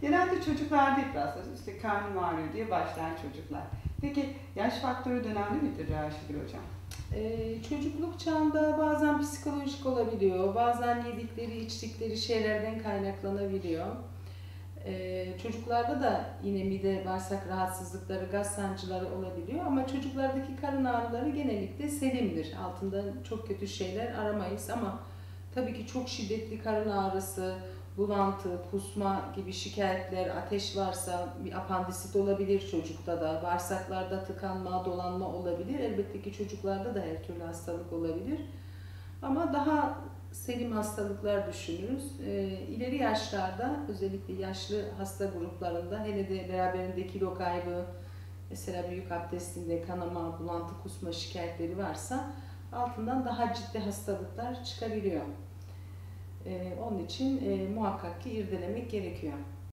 Genelde çocuklarda ilk rastlarız. İşte karnım ağrıyor diye başlayan çocuklar. Peki yaş faktörü önemli midir Raşigül Hocam? Ee, çocukluk çağında bazen psikolojik olabiliyor, bazen yedikleri, içtikleri şeylerden kaynaklanabiliyor. Ee, çocuklarda da yine mide bağırsak rahatsızlıkları, gaz sancıları olabiliyor ama çocuklardaki karın ağrıları genellikle selimdir. Altında çok kötü şeyler aramayız ama tabii ki çok şiddetli karın ağrısı, bulantı, kusma gibi şikayetler, ateş varsa bir apandisit olabilir çocukta da, bağırsaklarda tıkanma, dolanma olabilir. Elbette ki çocuklarda da her türlü hastalık olabilir. Ama daha selim hastalıklar düşünürüz. Ee, ileri yaşlarda özellikle yaşlı hasta gruplarında hele de beraberinde kilo kaybı, mesela büyük abdestinde kanama, bulantı, kusma şikayetleri varsa altından daha ciddi hastalıklar çıkabiliyor. Ee, onun için e, muhakkak ki irdelemek gerekiyor.